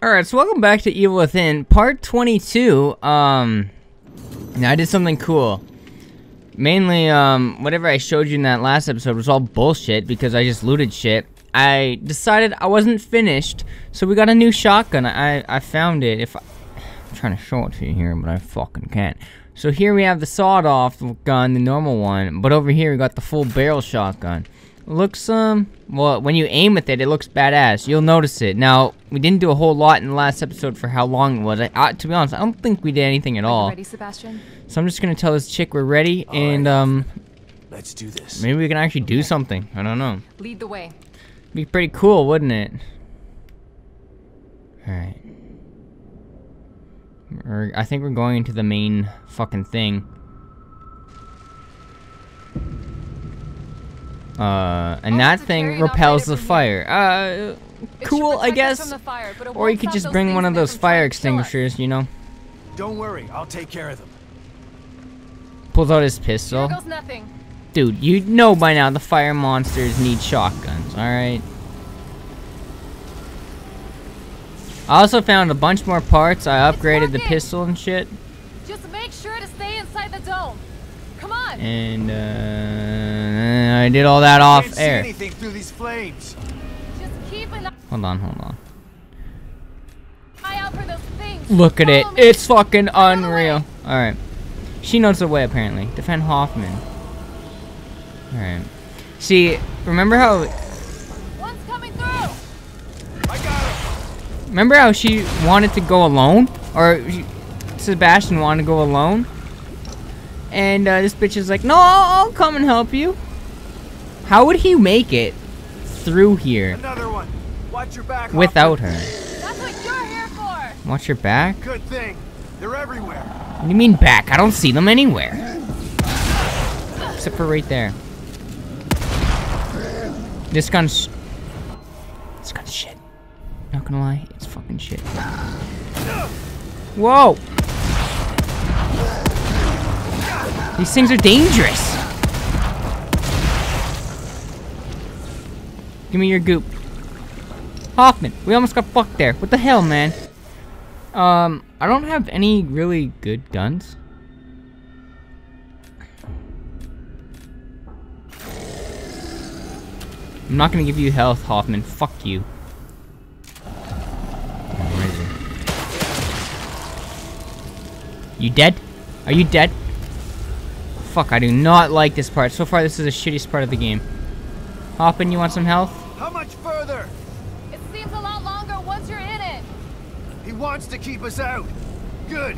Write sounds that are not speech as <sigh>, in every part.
Alright, so welcome back to Evil Within, part 22. Um, now I did something cool. Mainly, um, whatever I showed you in that last episode was all bullshit because I just looted shit. I decided I wasn't finished, so we got a new shotgun. I, I found it. If I, I'm trying to show it to you here, but I fucking can't. So here we have the sawed-off gun, the normal one, but over here we got the full barrel shotgun. Looks, um, well, when you aim with it, it looks badass. You'll notice it. Now, we didn't do a whole lot in the last episode for how long it was. I, uh, to be honest, I don't think we did anything at all. Ready, Sebastian? So I'm just gonna tell this chick we're ready, All and, right. um, Let's do this. maybe we can actually do something. I don't know. Lead the way. Be pretty cool, wouldn't it? Alright. I think we're going into the main fucking thing. Uh, and Oh, that thing repels the fire. Uh, cool, I guess. fire, Or you could just bring one of those fire trying to kill us. extinguishers, you know? Don't worry, I'll take care of them. Pulls out his pistol. Dude, you know by now the fire monsters need shotguns, alright? I also found a bunch more parts. I upgraded the pistol and shit. Just make sure to stay inside the dome. Come on. And uh, I did all that off Can't see air. anything through these flames. Just keep an Hold on, hold on. out for those things. Look at it. Me. It's fucking Out of the unreal. Alright. She knows the way, apparently. Defend Hoffman. Alright. See, remember how One's coming through. I got him. Remember how she wanted to go alone? Or she- Sebastian wanted to go alone? And uh, this bitch is like, no, I'll, I'll come and help you. How would he make it through here Another one. Watch your back. without her? That's what you're here for. Watch your back? Good thing. They're everywhere. What do you mean back? I don't see them anywhere. Except for right there. This gun's... This gun's shit. Not gonna lie, it's fucking shit. Whoa! These things are dangerous! Give me your goop. Hoffman, we almost got fucked there. What the hell, man? Um, I don't have any really good guns. I'm not gonna give you health, Hoffman. Fuck you. You dead? Are you dead? Fuck, I do not like this part. So far, this is the shittiest part of the game. Hoffman, you want some health? How much further? It seems a lot longer once you're in it. He wants to keep us out. Good.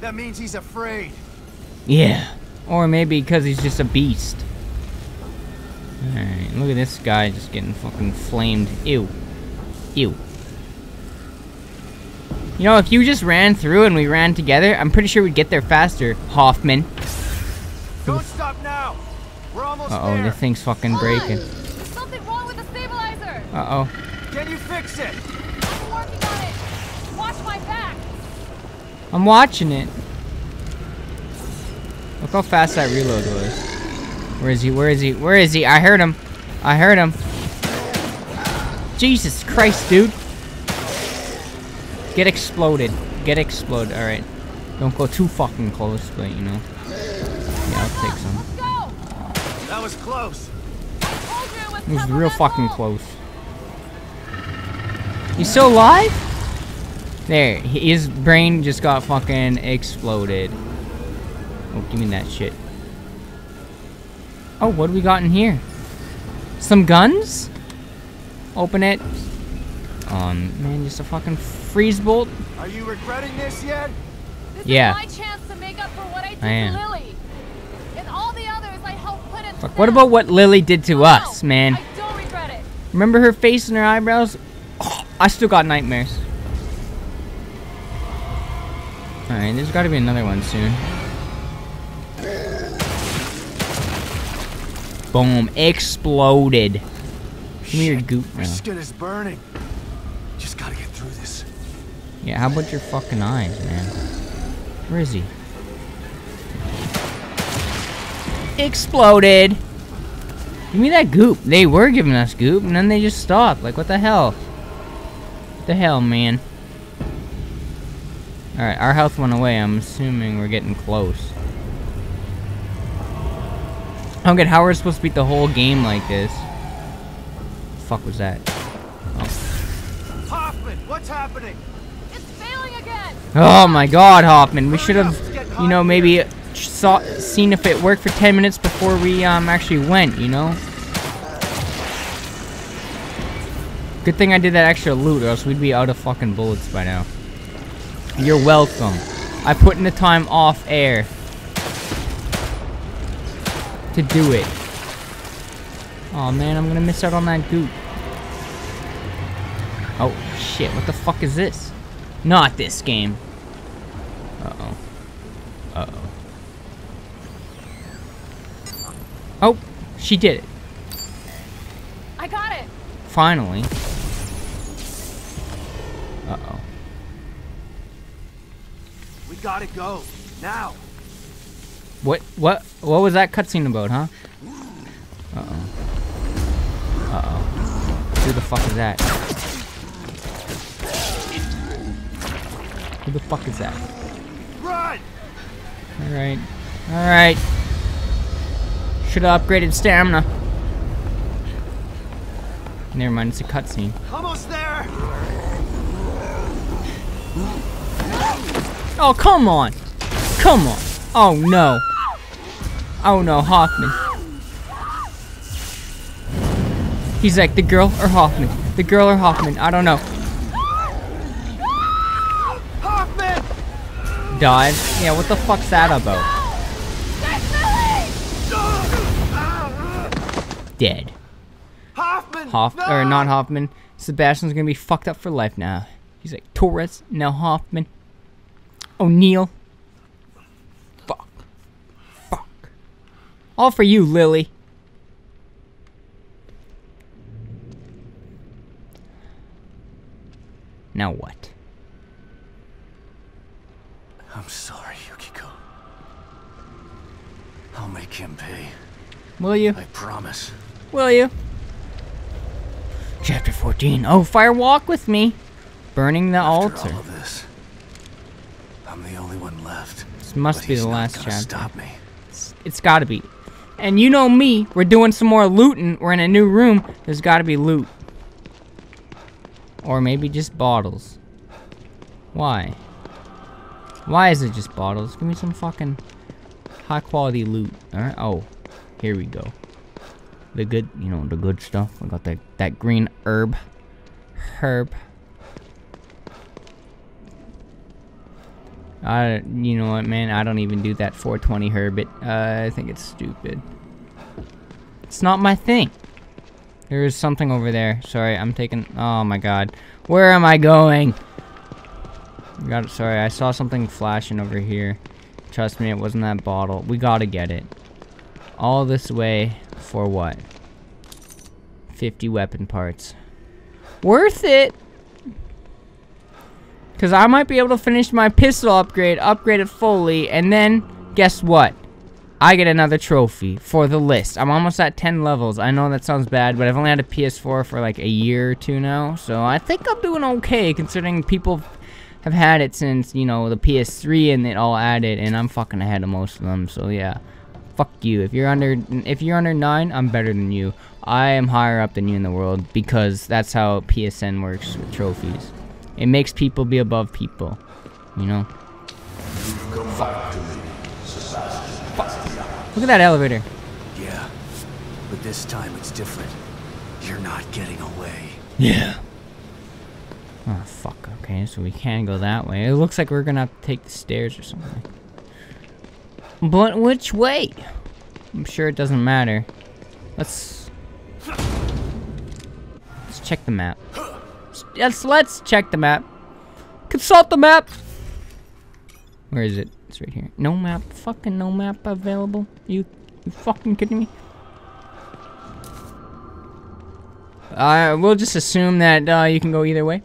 That means he's afraid. Yeah. Or maybe because he's just a beast. Alright, look at this guy just getting fucking flamed. Ew. Ew. You know, if you just ran through and we ran together, I'm pretty sure we'd get there faster, Hoffman. Don't stop now. We're almost Uh-oh, there. the thing's fucking Come breaking. There's something wrong with the stabilizer. Uh-oh. Can you fix it? I'm working on it. Watch my back. I'm watching it. Look how fast that reload was. Where is he? Where is he? Where is he? I heard him. I heard him. Jesus Christ, dude. Get exploded. Get exploded. Alright. Don't go too fucking close, but you know. Yeah, I'll take some. Let's go. That was close. I told you it was It was tougher real fucking close. He's still alive? There, his brain just got fucking exploded. Oh, give me that shit. Oh, what do we got in here? Some guns? Open it. Um, man, just a fucking freeze bolt. Are you regretting this yet? This Yeah. is my chance to make up for what I did I am. to Lily. And all the others I helped put into Fuck, what about what Lily did to us, man? I don't regret it. Remember her face and her eyebrows? Oh, I still got nightmares. Alright, there's gotta be another one soon. Boom, exploded. Give me your goop Your now. skin is burning. Just gotta get through this. Yeah, how about your fucking eyes, man? Where is he? Exploded! Give me that goop. They were giving us goop, and then they just stopped. Like, what the hell? What the hell, man? Alright, our health went away. I'm assuming we're getting close. I don't get how we're supposed to beat the whole game like this. fuck was that? Hoffman, what's happening? It's failing again. Oh my god, Hoffman. We should have, you know, maybe saw, seen if it worked for 10 minutes before we um actually went, you know? Good thing I did that extra loot, or else we'd be out of fucking bullets by now. You're welcome. I put in the time off air to do it. Oh man, I'm gonna miss out on that goop. Oh shit, what the fuck is this? Not this game. Uh-oh. Oh, she did it. I got it. Finally. Uh-oh. We gotta go. Now. What, what, what was that cutscene about, huh? Uh-oh. Uh-oh. Who the fuck is that? Who the fuck is that? Run! Alright. Alright. Should've upgraded stamina. Never mind, it's a cutscene. Almost there. Oh, come on! Come on! Oh no! Oh no, Hoffman. He's like, the girl or Hoffman? The girl or Hoffman? I don't know. Hoffman! Died? Yeah, what the fuck's that about? Dead. Hoffman! Hoff no! or not Hoffman. Sebastian's gonna be fucked up for life now. He's like Torres, now Hoffman. O'Neal. Fuck. Fuck. All for you, Lily. Now what? I'm sorry, Yukiko. I'll make him pay. Will you? I promise. Will you? Chapter 14. Oh, fire walk with me. Burning the After altar. all of this, I'm the only one left. This must but be he's the last gonna chapter. Stop me. It's gotta be. And you know me, we're doing some more looting. We're in a new room. There's gotta be loot. Or maybe just bottles. Why? Why is it just bottles? Give me some fucking high quality loot. Alright, oh. Here we go. The good, you know, the good stuff. I got that, that green herb. Herb. I, you know what, man? I don't even do that 420 Herbit. Uh, I think it's stupid. It's not my thing. There is something over there. Sorry, I'm taking. Oh my god, where am I going? God, sorry, I saw something flashing over here. Trust me, it wasn't that bottle. We gotta get it. All this way for what? 50 weapon parts. Worth it! Because I might be able to finish my pistol upgrade, upgrade it fully, and then, guess what? I get another trophy for the list. I'm almost at 10 levels. I know that sounds bad, but I've only had a PS4 for like a year or two now. So I think I'm doing okay, considering people have had it since, you know, the PS3 and it all added, and I'm fucking ahead of most of them. So yeah, fuck you. If you're under, if you're under 9, I'm better than you. I am higher up than you in the world, because that's how PSN works with trophies. It makes people be above people. You know? Fuck. Fuck. Look at that elevator. Yeah, but this time it's different. You're not getting away. Yeah. Oh, fuck. Okay, so we can't go that way. It looks like we're gonna have to take the stairs or something. But which way? I'm sure it doesn't matter. Let's... Let's check the map. Yes, let's check the map. Consult the map! Where is it? It's right here. No map. Fucking no map available. You, you fucking kidding me? Uh, we'll just assume that uh, you can go either way.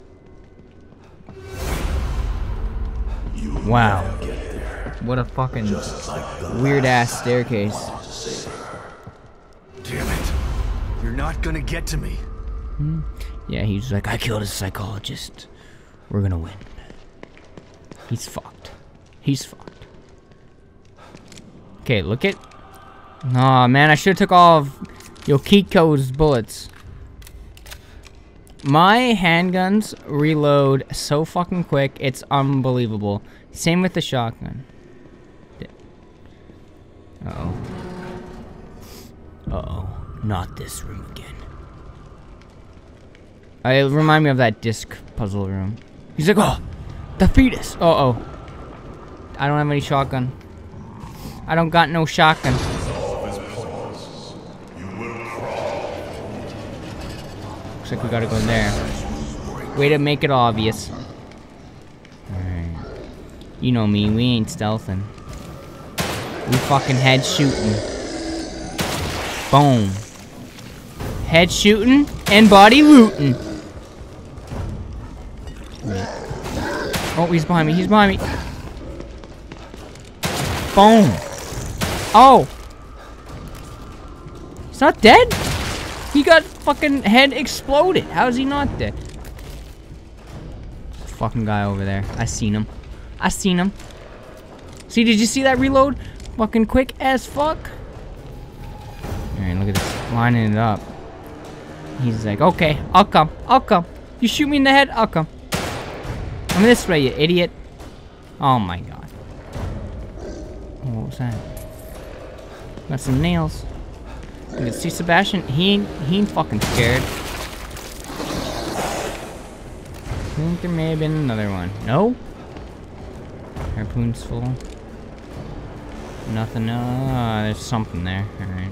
Wow. What a fucking weird ass staircase. Damn it. You're not gonna get to me. Hmm? Yeah, he's like, I killed a psychologist. We're gonna win. He's fucked. He's fucked. Okay, look at. Aw, man, I should have took all of Yukiko's bullets. My handguns reload so fucking quick, it's unbelievable. Same with the shotgun. Uh-oh. Uh-oh. Not this room again. I remind me of that disc puzzle room. He's like, oh, the fetus. Uh oh. I don't have any shotgun. I don't got no shotgun. Looks like we gotta go in there. Way to make it obvious. Alright. You know me, we ain't stealthing. We fucking head shooting. Boom. Head shooting and body looting. Oh, he's behind me. He's behind me. Boom. Oh. He's not dead? He got fucking head exploded. How is he not dead? Fucking guy over there. I seen him. I seen him. See, did you see that reload? Fucking quick as fuck. Alright, look at this. Lining it up. He's like, okay, I'll come. I'll come. You shoot me in the head, I'll come. I'm this way, you idiot. Oh my god. what was that? Got some nails. You can see Sebastian, he ain't, he ain't fucking scared. I think there may have been another one. No? Harpoon's full. Nothing, uh, there's something there. Alright.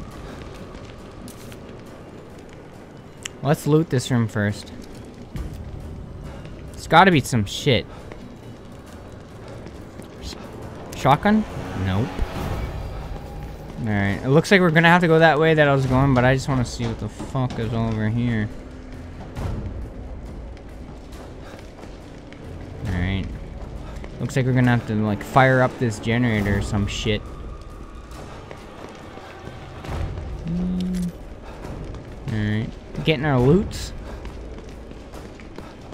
Let's loot this room first It's gotta be some shit. Shotgun? Nope. Alright, it looks like we're gonna have to go that way that I was going, but I just want to see what the fuck is over here. Alright. Looks like we're gonna have to, like, fire up this generator or some shit. Getting our loots.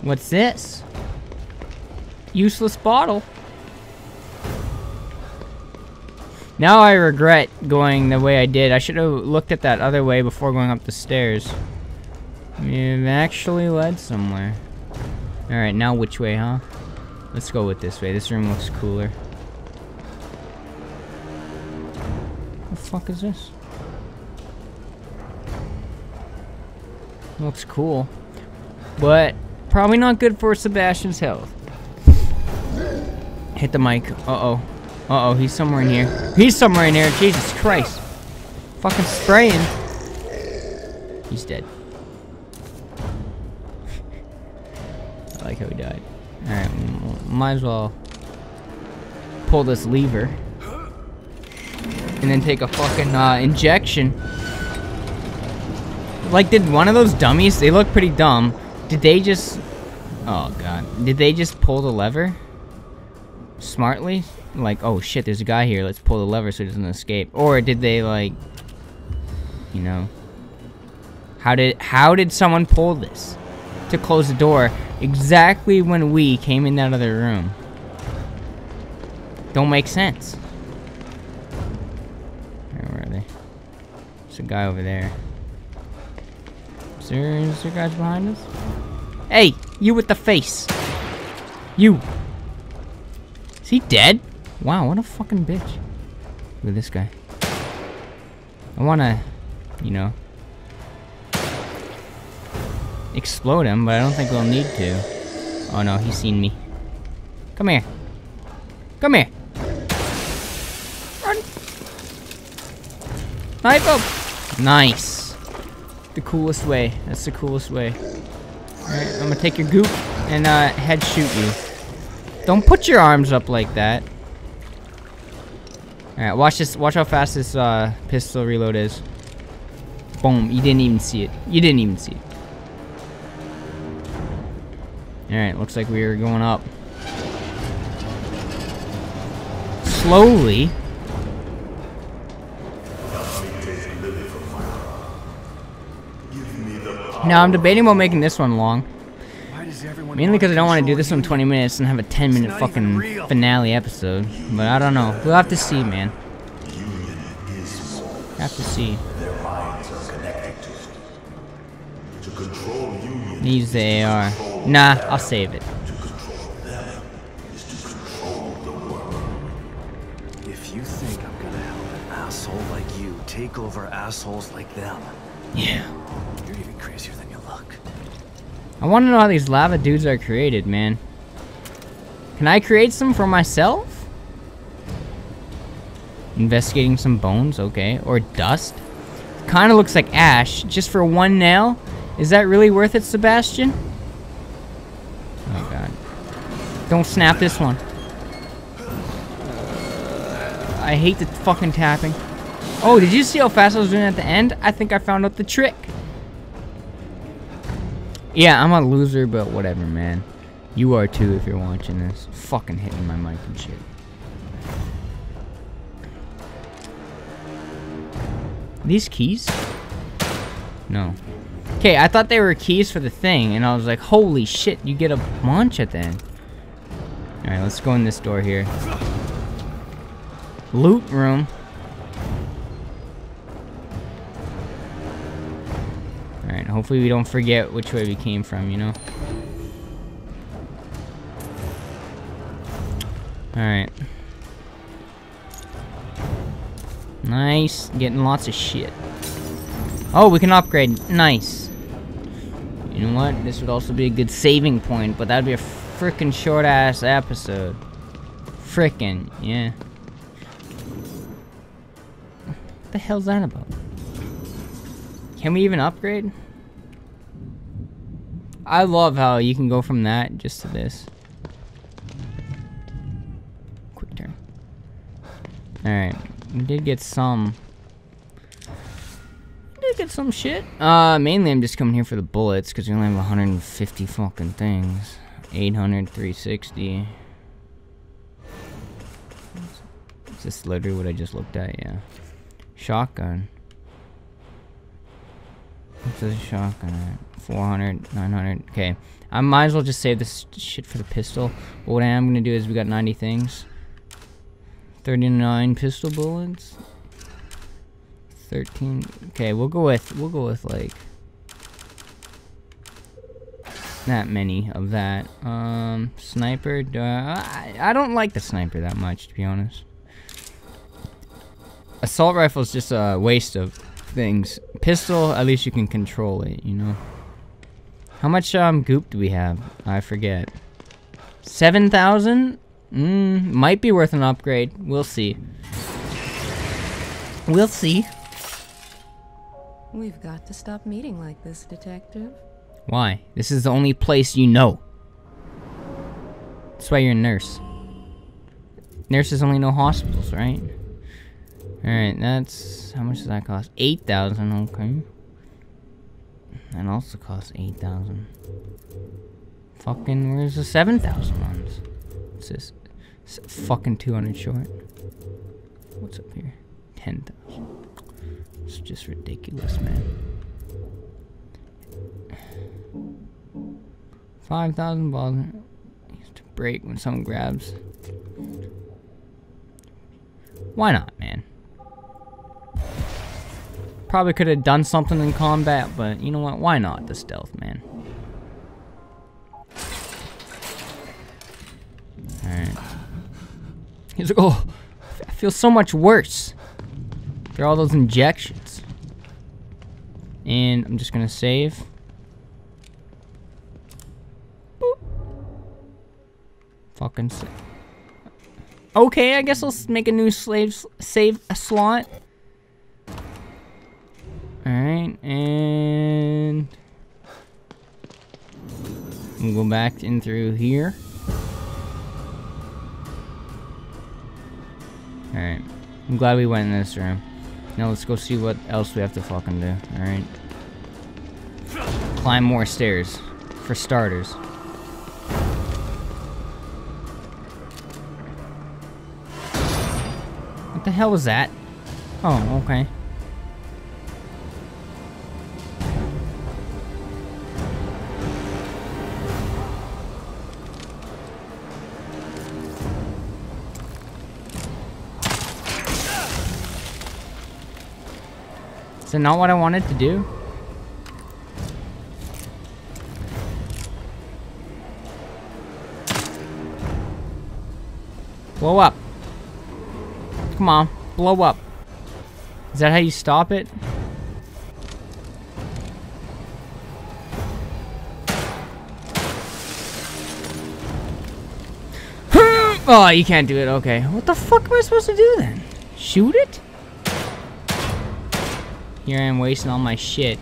What's this? useless bottle. Now I regret going the way I did. I should have looked at that other way before going up the stairs. We've actually led somewhere. Alright, now which way, huh? Let's go with this way. This room looks cooler. What the fuck is this? Looks cool. But probably not good for Sebastian's health. Hit the mic. Uh-oh. Uh-oh, he's somewhere in here. He's somewhere in here. Jesus Christ. Fucking spraying. He's dead. I like how he died. Alright, might as well pull this lever. And then take a fucking uh, injection. Like, did one of those dummies, they look pretty dumb. Did they just... Oh, God. Did they just pull the lever? smartly? Like, oh shit, there's a guy here, let's pull the lever so he doesn't escape. Or did they like, you know, how did, how did someone pull this? To close the door exactly when we came in that other room. Don't make sense. Where are they? There's a guy over there. Is there guys behind us? Hey, you with the face. You. Is he dead? Wow, what a fucking bitch. Look at this guy. I wanna, you know, explode him, but I don't think we'll need to. Oh no, he's seen me. Come here. Come here. Run. Knife him. Nice. The coolest way. That's the coolest way. Alright, I'm gonna take your goop and uh, head shoot you. Don't put your arms up like that. Alright, watch this. Watch how fast this uh, pistol reload is. Boom. You didn't even see it. You didn't even see it. Alright, looks like we are going up. Slowly. Now I'm debating about making this one long. Mainly because I don't want to do this one 20 minutes and have a 10 minute fucking finale episode. But I don't know. We'll have to see, man. Have to see. Their minds are connected. To control Union Needs the AR. Nah, I'll save it. If you think I'm gonna help an asshole like you take over assholes like them, Yeah. you're even crazier than you look. I want to know how these lava dudes are created, man. Can I create some for myself? Investigating some bones, okay. Or dust. Kind of looks like ash, just for one nail. Is that really worth it, Sebastian? Oh god. Don't snap this one. I hate the fucking tapping. Oh, did you see how fast I was doing at the end? I think I found out the trick. Yeah, I'm a loser, but whatever, man. You are too if you're watching this. Fucking hitting my mic and shit. These keys? No. Okay, I thought they were keys for the thing, and I was like, holy shit, you get a bunch at the end. Alright, let's go in this door here. Loot room. Hopefully we don't forget which way we came from, you know? Alright. Nice. Getting lots of shit. Oh, we can upgrade. Nice. You know what? This would also be a good saving point, but that'd be a freaking short ass episode. Frickin', yeah. What the hell's that about? Can we even upgrade? I love how you can go from that just to this. Quick turn. Alright. We did get some. Did get some shit. Uh, mainly I'm just coming here for the bullets because we only have 150 fucking things. 800, 360. Is this literally what I just looked at? Yeah. Shotgun. What's a shotgun at? 400, 900. Okay. I might as well just save this shit for the pistol. But what I am going to do is we got 90 things. 39 pistol bullets. 13. Okay, we'll go with, we'll go with like that many of that. Um, sniper, I, I, I don't like the sniper that much, to be honest. Assault rifle is just a waste of things. Pistol, at least you can control it, you know. How much um goop do we have? I forget. 7,000? Mm, might be worth an upgrade. We'll see. We'll see. We've got to stop meeting like this, Detective. Why? This is the only place you know. That's why you're a nurse. Nurses only know hospitals, right? Alright, that's... How much does that cost? 8,000, okay. That also costs 8,000. Fucking, where's the 7,000 ones? What's this? S fucking 200 short. What's up here? 10,000. It's just ridiculous, man. 5,000 balls. To break when someone grabs. Why not, man? Probably could have done something in combat, but you know what? Why not the stealth, man? Alright. He's like, oh, I feel so much worse. After all those injections. And I'm just gonna save. Boop. Fucking save. Okay, I guess I'll make a new slave save slot. Alright, and we'll go back in through here. Alright. I'm glad we went in this room. Now let's go see what else we have to fucking do. Alright. Climb more stairs. For starters. What the hell was that? Oh, okay. That not what I wanted to do? Blow up. Come on, blow up. Is that how you stop it? <laughs> oh, you can't do it. Okay. What the fuck am I supposed to do then? Shoot it? Here I am wasting all my shit.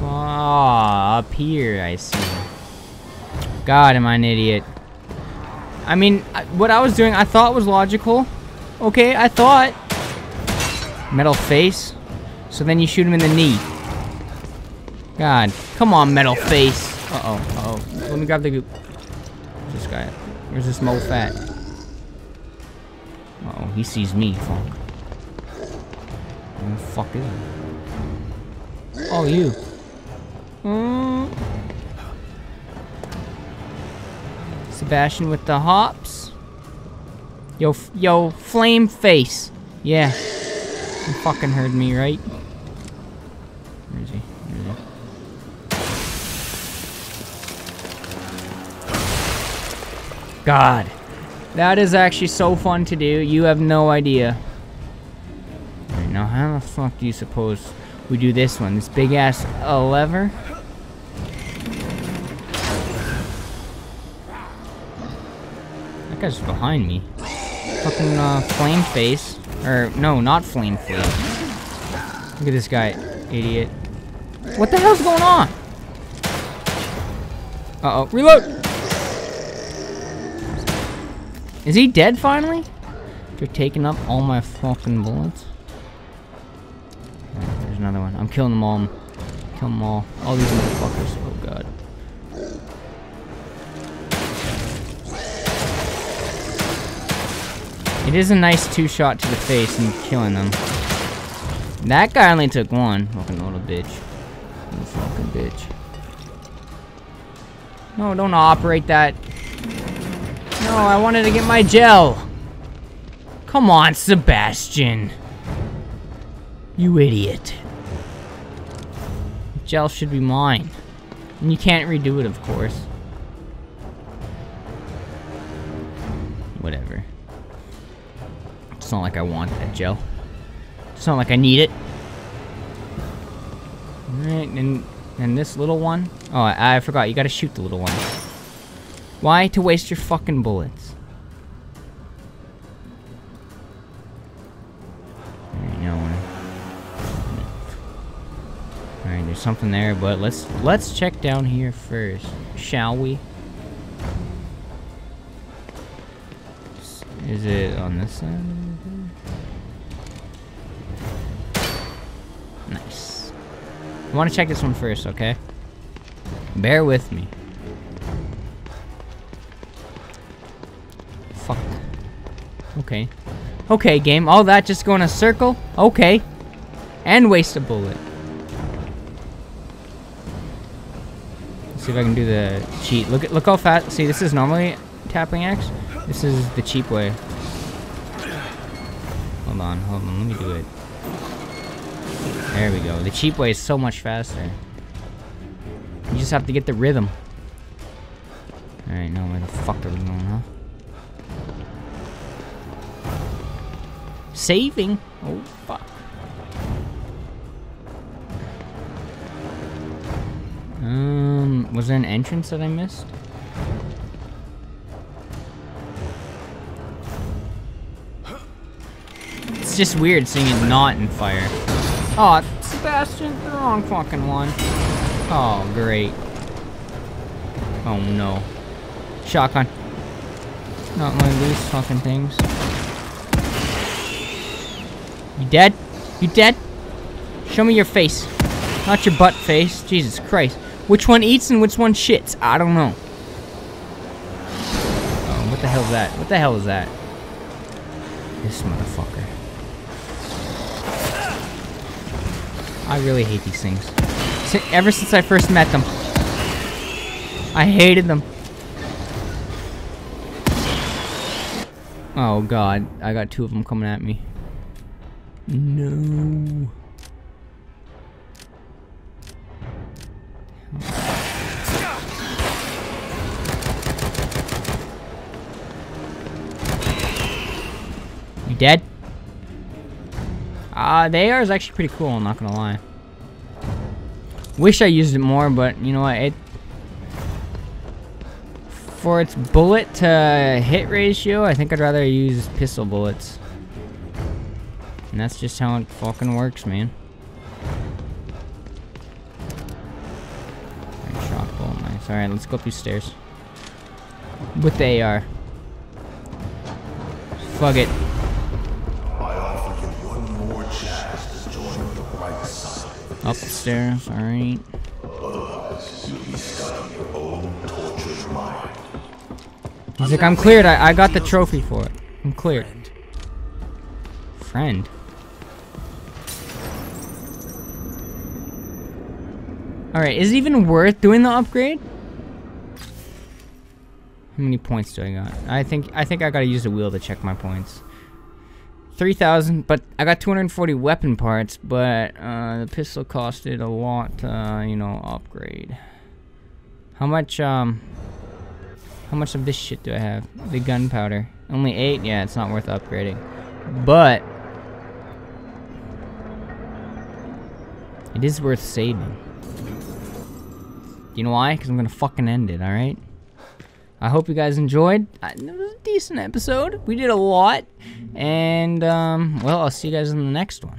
Up here, I see. God, am I an idiot. I mean, what I was doing, I thought was logical. Okay, I thought. Metal face. So then you shoot him in the knee. God, come on, metal face. Uh-oh, uh-oh. Let me grab the goop. Where's this guy? Where's this mo fat? Uh-oh, he sees me, fuck. Where the fuck is he? Oh, you. Mm. Sebastian with the hops. Yo, yo, flame face. Yeah. You fucking heard me, right? God. That is actually so fun to do. You have no idea. Alright, now how the fuck do you suppose we do this one? This big ass uh, lever? That guy's behind me. Fucking uh, flame face. Or, no, not flame face. Look at this guy, idiot. What the hell's going on? Uh-oh, reload! Is he dead finally? After taking up all my fucking bullets? Oh, there's another one. I'm killing them all. Kill them all. All these motherfuckers. Oh god. It is a nice two-shot to the face and killing them. That guy only took one. Fucking little bitch. Little fucking bitch. No, don't operate that. No, I wanted to get my gel. Come on, Sebastian. You idiot. Gel should be mine. And you can't redo it, of course. Whatever. It's not like I want that gel. It's not like I need it. Alright, and, and this little one. Oh, I, I forgot. You gotta shoot the little one. Why? To waste your fucking bullets. Alright, no one. Alright, there's something there, but let's let's check down here first, shall we? Is it on this side? Nice. I want to check this one first, okay? Bear with me. Okay. Okay, game. All that just go in a circle? Okay. And waste a bullet. Let's see if I can do the cheat. Look at look how fast. See, this is normally tapping X. This is the cheap way. Hold on, hold on. Let me do it. There we go. The cheap way is so much faster. You just have to get the rhythm. Alright, now where the fuck are we going, huh? Saving? Oh, fuck. Um, was there an entrance that I missed? It's just weird seeing it not in fire. Oh, Sebastian, the wrong fucking one. Oh, great. Oh no. Shotgun. Not of these fucking things. You dead? You dead? Show me your face. Not your butt face. Jesus Christ. Which one eats and which one shits? I don't know. Oh, what the hell is that? What the hell is that? This motherfucker. I really hate these things. Ever since I first met them. I hated them. Oh god, I got two of them coming at me. No. You dead? Uh, the AR is actually pretty cool, I'm not gonna lie. Wish I used it more, but you know what, it... For its bullet to hit ratio, I think I'd rather use pistol bullets. And that's just how it fucking works, man. Alright, shock bolt, nice. Alright, let's go up these stairs. With the AR. Fuck it. I offer you one more chance to join the right side. Up the stairs, alright. Otherwise, you'll be stuck in your own tortured mind. He's like, I'm cleared. I, I got the trophy for it. I'm cleared. Friend. Alright, is it even worth doing the upgrade? How many points do I got? I think I think I gotta use the wheel to check my points. 3,000, but I got 240 weapon parts, but uh, the pistol costed a lot to, uh, you know, upgrade. How much, um... How much of this shit do I have? The gunpowder. Only eight? Yeah, it's not worth upgrading. But... It is worth saving. You know why? Because I'm gonna fucking end it, alright? I hope you guys enjoyed. It was a decent episode. We did a lot. And, um, well, I'll see you guys in the next one.